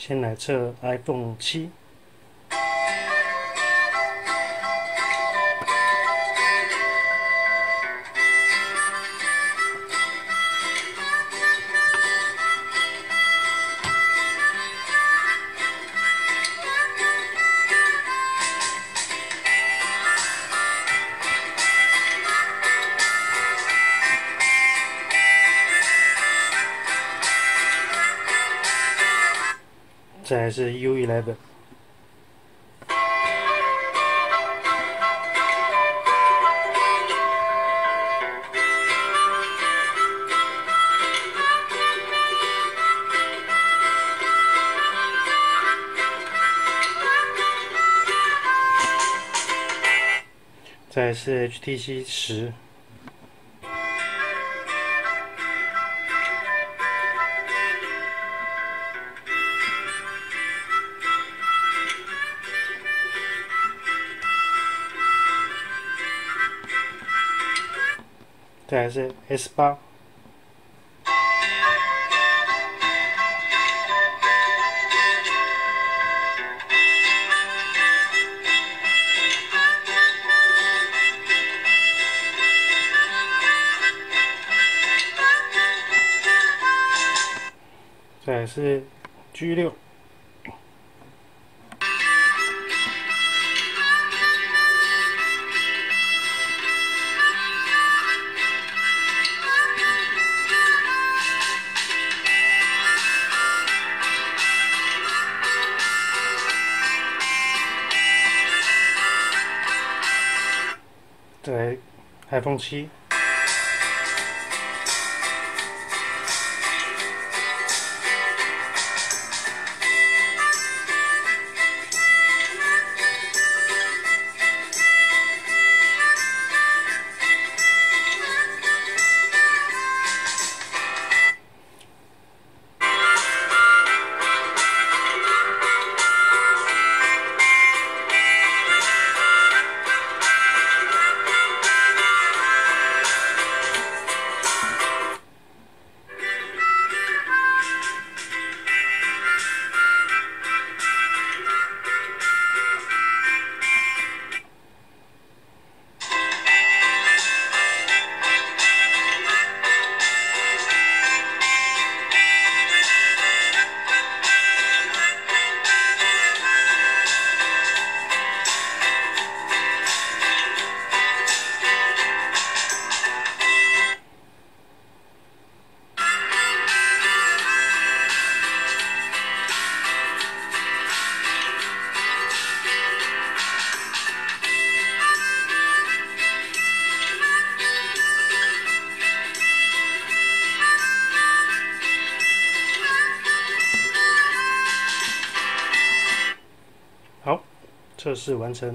先来测 iPhone 七。这还是 U11，再来是 HTC 十。再来是 S 八，再来是 G 六。对，iPhone 七。测试完成。